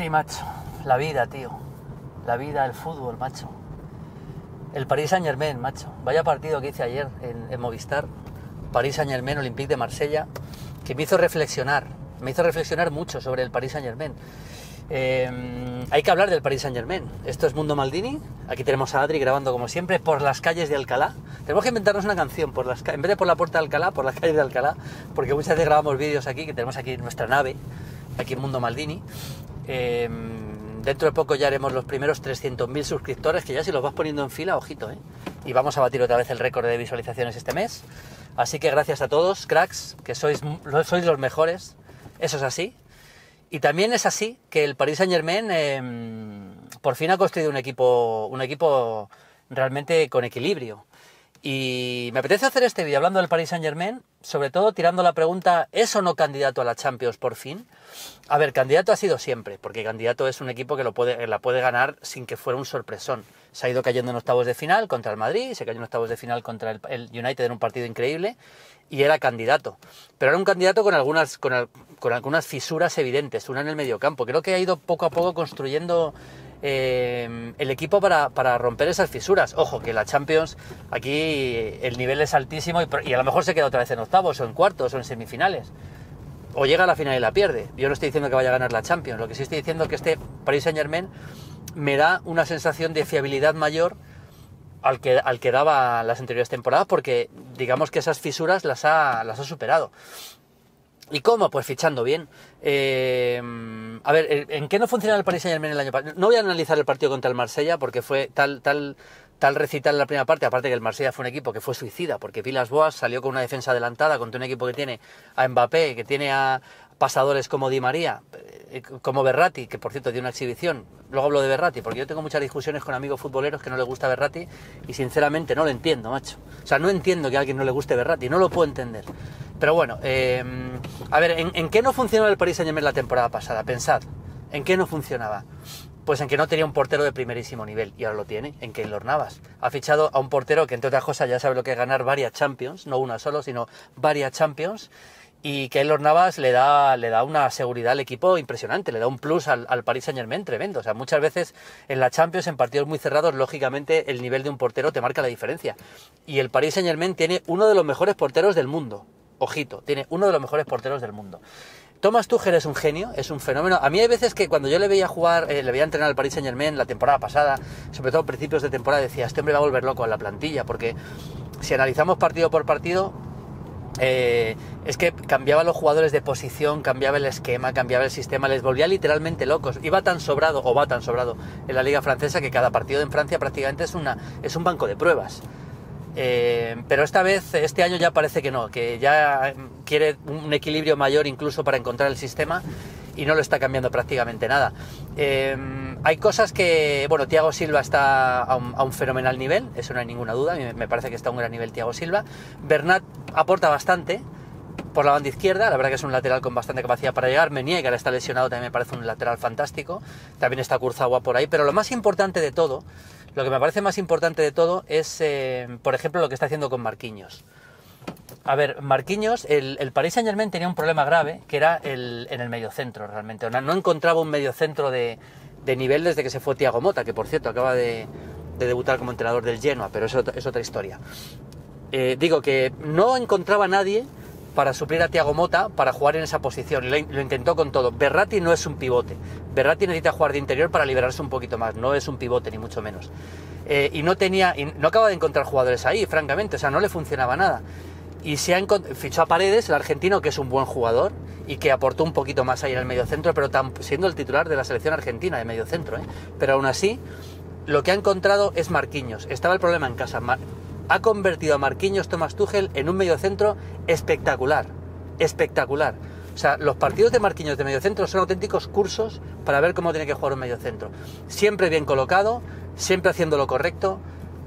Sí, macho. La vida, tío. La vida, el fútbol, macho. El Paris Saint Germain, macho. Vaya partido que hice ayer en, Movistar. Paris Saint Germain, Olympique de Marsella. Que me hizo reflexionar. Me hizo reflexionar mucho sobre el Paris Saint Germain. Eh, hay que hablar del Paris Saint Germain. Esto es Mundo Maldini. Aquí tenemos a Adri grabando como siempre por las calles de Alcalá. Tenemos que inventarnos una canción por las en vez de por la puerta de Alcalá, por las calles de Alcalá, porque muchas veces grabamos vídeos aquí, que tenemos aquí nuestra nave, aquí en Mundo Maldini. Eh, dentro de poco ya haremos los primeros 300.000 suscriptores, que ya si los vas poniendo en fila, ojito, ¿eh? Y vamos a batir otra vez el récord de visualizaciones este mes. Así que gracias a todos, cracks, que sois, sois los mejores. Eso es así. Y también es así que el Paris Saint Germain eh, por fin ha construido un equipo, un equipo realmente con equilibrio. Y me apetece hacer este vídeo hablando del Paris Saint Germain, sobre todo tirando la pregunta, ¿es o no candidato a la Champions por fin? A ver, candidato ha sido siempre, porque candidato es un equipo que lo puede, la puede ganar sin que fuera un sorpresón. Se ha ido cayendo en octavos de final contra el Madrid, se cayó en octavos de final contra el, United en un partido increíble, y era candidato. Pero era un candidato con algunas, con, con algunas fisuras evidentes, una en el mediocampo. Creo que ha ido poco a poco construyendo eh, el equipo para, para romper esas fisuras. Ojo, que la Champions, aquí el nivel es altísimo y, y a lo mejor se queda otra vez en octavos o en cuartos o en semifinales. O llega a la final y la pierde. Yo no estoy diciendo que vaya a ganar la Champions. Lo que sí estoy diciendo es que este Paris Saint Germain me da una sensación de fiabilidad mayor al que, al que daba las anteriores temporadas porque digamos que esas fisuras las ha, las ha superado. ¿Y cómo? Pues fichando bien. Eh, a ver, ¿en qué no funciona el Paris Saint Germain el año pasado? No voy a analizar el partido contra el Marsella porque fue tal, tal, tal recital en la primera parte, aparte que el Marsella fue un equipo que fue suicida, porque Vilas Boas salió con una defensa adelantada contra un equipo que tiene a Mbappé, que tiene a pasadores como Di María, eh, como Berratti, que por cierto dio una exhibición. Luego hablo de Berratti, porque yo tengo muchas discusiones con amigos futboleros que no les gusta Berratti y sinceramente no lo entiendo, macho. O sea, no entiendo que a alguien no le guste Berratti, no lo puedo entender. Pero bueno, eh, a ver, ¿en, qué no funcionó el Paris Saint Germain la temporada pasada? Pensad, ¿en qué no funcionaba? Pues en que no tenía un portero de primerísimo nivel, y ahora lo tiene, en Keylor Navas. Ha fichado a un portero que, entre otras cosas, ya sabe lo que es ganar varias Champions, no una solo, sino varias Champions, y Keylor Navas le da, le da una seguridad al equipo impresionante, le da un plus al, al Paris Saint Germain tremendo. O sea, muchas veces en la Champions, en partidos muy cerrados, lógicamente el nivel de un portero te marca la diferencia. Y el Paris Saint Germain tiene uno de los mejores porteros del mundo. Ojito, tiene uno de los mejores porteros del mundo. Thomas Tuchel es un genio, es un fenómeno. A mí hay veces que cuando yo le veía jugar, eh, le veía entrenar al Paris Saint Germain la temporada pasada, sobre todo a principios de temporada, decía, este hombre va a volver loco en la plantilla, porque si analizamos partido por partido, eh, es que cambiaba los jugadores de posición, cambiaba el esquema, cambiaba el sistema, les volvía literalmente locos. Iba tan sobrado, o va tan sobrado, en la liga francesa que cada partido en Francia prácticamente es, una, es un banco de pruebas. Eh, pero esta vez, este año ya parece que no, que ya quiere un equilibrio mayor incluso para encontrar el sistema y no lo está cambiando prácticamente nada. Eh, hay cosas que, bueno, Thiago Silva está a un, fenomenal nivel, eso no hay ninguna duda, me, parece que está a un gran nivel Thiago Silva. Bernat aporta bastante por la banda izquierda, la verdad que es un lateral con bastante capacidad para llegar. Ahora está lesionado, también me parece un lateral fantástico. También está Kurzawa por ahí, pero lo más importante de todo, lo que me parece más importante de todo es, eh, por ejemplo, lo que está haciendo con Marquinhos. A ver, Marquinhos, el, el Paris Saint Germain tenía un problema grave, que era el, en el mediocentro realmente. No, encontraba un mediocentro de, de, nivel desde que se fue Thiago Mota, que por cierto acaba de, de debutar como entrenador del Genoa, pero es otra historia. Eh, digo que no encontraba nadie para suplir a Thiago Mota para jugar en esa posición. Lo, intentó con todo. Berratti no es un pivote. Berratti necesita jugar de interior para liberarse un poquito más. No es un pivote, ni mucho menos. Eh, y no tenía. No acaba de encontrar jugadores ahí, francamente. O sea, no le funcionaba nada. Y se fichó a Paredes, el argentino, que es un buen jugador y que aportó un poquito más ahí en el mediocentro, pero tan, siendo el titular de la selección argentina de mediocentro. ¿eh? Pero aún así, lo que ha encontrado es Marquinhos. Estaba el problema en casa. Ha convertido a Marquinhos Tomás Tuchel en un mediocentro espectacular, espectacular. O sea, los partidos de Marquinhos de mediocentro son auténticos cursos para ver cómo tiene que jugar un mediocentro. Siempre bien colocado, siempre haciendo lo correcto,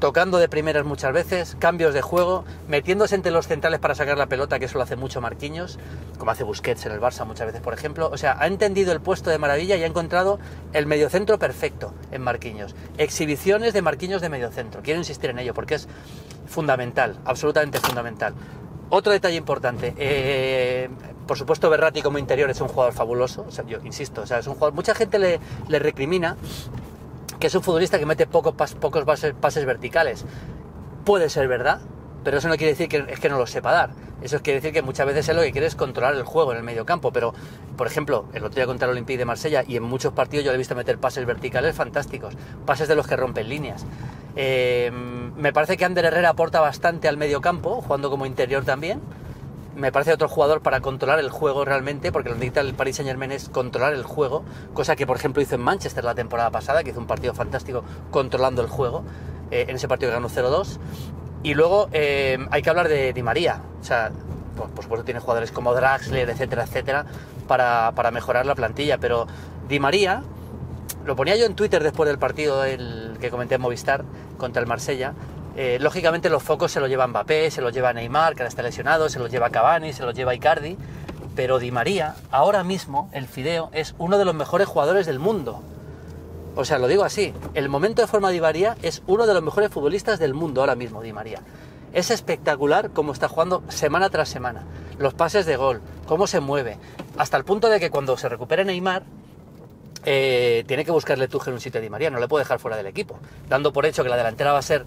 tocando de primeras muchas veces, cambios de juego, metiéndose entre los centrales para sacar la pelota, que eso lo hace mucho Marquinhos, como hace Busquets en el Barça muchas veces, por ejemplo. O sea, ha entendido el puesto de maravilla y ha encontrado el mediocentro perfecto en Marquinhos. Exhibiciones de Marquinhos de mediocentro. Quiero insistir en ello porque es fundamental, absolutamente fundamental. Otro detalle importante, eh, por supuesto, Berratti como interior es un jugador fabuloso. O sea, yo insisto, o sea, es un jugador. Mucha gente le, recrimina que es un futbolista que mete poco, pocos pases verticales. Puede ser verdad, pero eso no quiere decir que, es que no lo sepa dar. Eso quiere decir que muchas veces él lo que quiere es controlar el juego en el medio campo. Pero, por ejemplo, el otro día contra el Olympique de Marsella y en muchos partidos yo le he visto meter pases verticales fantásticos, pases de los que rompen líneas. Eh, me parece que Ander Herrera aporta bastante al medio campo, jugando como interior también. Me parece otro jugador para controlar el juego realmente, porque lo necesita el Paris Saint Germain es controlar el juego, cosa que por ejemplo hizo en Manchester la temporada pasada, que hizo un partido fantástico controlando el juego, eh, en ese partido ganó 0-2. Y luego eh, hay que hablar de Di María. O sea, por supuesto tiene jugadores como Draxler, etcétera, etcétera, para, para, mejorar la plantilla. Pero Di María, lo ponía yo en Twitter después del partido el que comenté en Movistar contra el Marsella. Eh, lógicamente los focos se los lleva Mbappé, se los lleva Neymar, que ahora está lesionado, se los lleva Cavani, se los lleva Icardi. Pero Di María, ahora mismo, el Fideo, es uno de los mejores jugadores del mundo. O sea, lo digo así, el momento de forma de Di María es uno de los mejores futbolistas del mundo ahora mismo, Di María. Es espectacular cómo está jugando semana tras semana, los pases de gol, cómo se mueve, hasta el punto de que cuando se recupere Neymar, eh, tiene que buscarle Tuchel un sitio a Di María, no le puede dejar fuera del equipo, dando por hecho que la delantera va a ser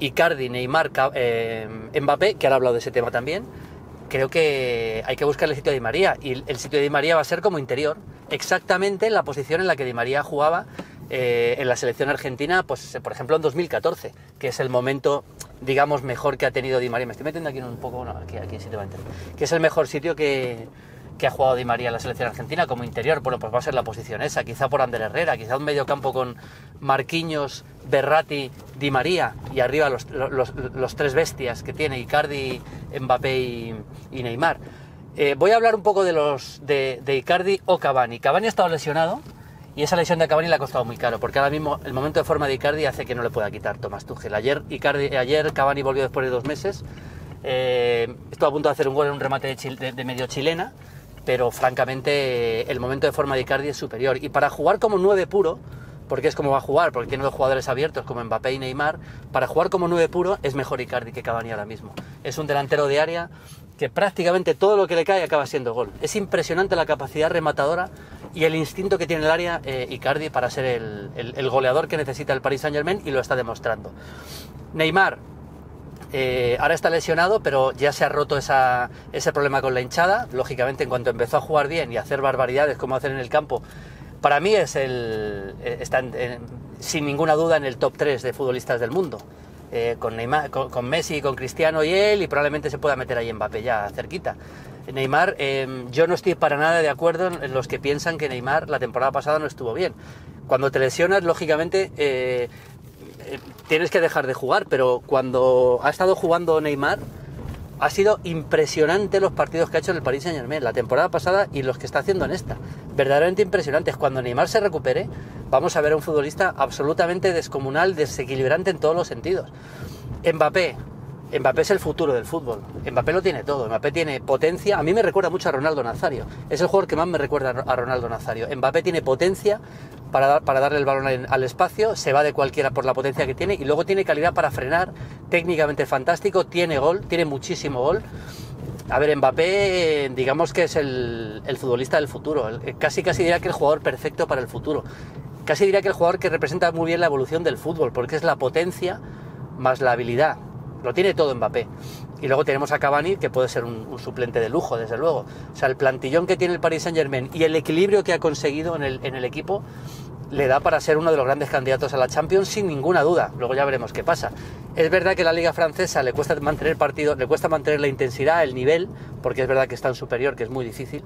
Icardi, Neymar, eh, Mbappé, que ahora ha hablado de ese tema también, creo que hay que buscarle sitio a Di María, y el sitio de Di María va a ser como interior, exactamente en la posición en la que Di María jugaba eh, en la selección argentina, pues por ejemplo en 2014, que es el momento, digamos, mejor que ha tenido Di María. Me estoy metiendo aquí un poco, no, aquí, aquí sí te va a entender. Que es el mejor sitio que, que ha jugado Di María en la selección argentina como interior. Bueno, pues va a ser la posición esa, quizá por Ander Herrera, quizá un medio campo con Marquinhos, Berratti, Di María y arriba los, los, los tres bestias que tiene Icardi, Mbappé y, y Neymar. Eh, voy a hablar un poco de los de, de Icardi o Cavani. Cavani ha estado lesionado y esa lesión de Cavani le ha costado muy caro, porque ahora mismo el momento de forma de Icardi hace que no le pueda quitar Tomás Tuchel. Ayer, Icardi, ayer Cavani volvió después de dos meses, eh, estuvo a punto de hacer un gol en un remate de, medio chilena, pero francamente el momento de forma de Icardi es superior. Y para jugar como 9 puro, porque es como va a jugar, porque tiene dos jugadores abiertos como Mbappé y Neymar, para jugar como 9 puro es mejor Icardi que Cavani ahora mismo. Es un delantero de área que prácticamente todo lo que le cae acaba siendo gol. Es impresionante la capacidad rematadora y el instinto que tiene el área eh, Icardi para ser el, goleador que necesita el Paris Saint Germain y lo está demostrando. Neymar eh, ahora está lesionado, pero ya se ha roto ese problema con la hinchada. Lógicamente, en cuanto empezó a jugar bien y a hacer barbaridades como hacen en el campo, para mí es el, eh, está sin ninguna duda en el top 3 de futbolistas del mundo. Eh, con, Neymar, con, con, Messi, con Cristiano y él, y probablemente se pueda meter ahí Mbappé ya cerquita. Neymar, eh, yo no estoy para nada de acuerdo en los que piensan que Neymar la temporada pasada no estuvo bien. Cuando te lesionas, lógicamente, eh, tienes que dejar de jugar, pero cuando ha estado jugando Neymar, ha sido impresionante los partidos que ha hecho en el Paris Saint Germain la temporada pasada y los que está haciendo en esta. Verdaderamente impresionantes. Cuando Neymar se recupere, vamos a ver a un futbolista absolutamente descomunal, desequilibrante en todos los sentidos. Mbappé. Mbappé es el futuro del fútbol. Mbappé lo tiene todo. Mbappé tiene potencia. A mí me recuerda mucho a Ronaldo Nazario. Es el jugador que más me recuerda a Ronaldo Nazario. Mbappé tiene potencia para, dar, darle el balón al espacio, se va de cualquiera por la potencia que tiene y luego tiene calidad para frenar, técnicamente fantástico, tiene gol, tiene muchísimo gol. A ver, Mbappé, digamos que es el, futbolista del futuro, el, casi casi diría que el jugador perfecto para el futuro. Casi diría que el jugador que representa muy bien la evolución del fútbol, porque es la potencia más la habilidad. Lo tiene todo Mbappé. Y luego tenemos a Cavani, que puede ser un, suplente de lujo, desde luego. O sea, el plantillón que tiene el Paris Saint Germain y el equilibrio que ha conseguido en el, en el equipo le da para ser uno de los grandes candidatos a la Champions sin ninguna duda. Luego ya veremos qué pasa. Es verdad que la liga francesa le cuesta mantener partido, le cuesta mantener la intensidad, el nivel, porque es verdad que está en superior, que es muy difícil.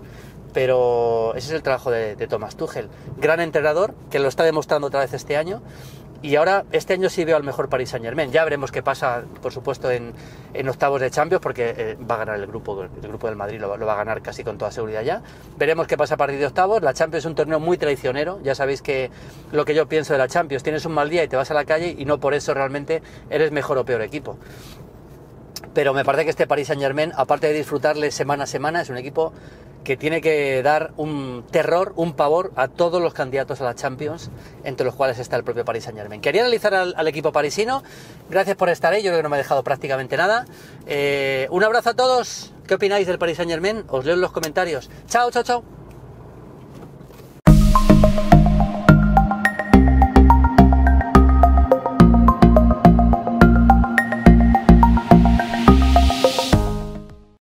Pero ese es el trabajo de, de Thomas Tuchel. Gran entrenador, que lo está demostrando otra vez este año y ahora, este año sí veo al mejor Paris Saint Germain. Ya veremos qué pasa, por supuesto, en, octavos de Champions, porque eh, va a ganar el grupo, el grupo del Madrid lo, lo, va a ganar casi con toda seguridad ya. Veremos qué pasa a partir de octavos. La Champions es un torneo muy traicionero. Ya sabéis que lo que yo pienso de la Champions, tienes un mal día y te vas a la calle y no por eso realmente eres mejor o peor equipo. Pero me parece que este Paris Saint Germain, aparte de disfrutarle semana a semana, es un equipo que tiene que dar un terror, un pavor a todos los candidatos a la Champions, entre los cuales está el propio Paris Saint Germain. Quería analizar al, equipo parisino. Gracias por estar ahí. Yo creo que no me ha dejado prácticamente nada. Eh, un abrazo a todos. ¿Qué opináis del Paris Saint Germain? Os leo en los comentarios. Chao, chao, chao.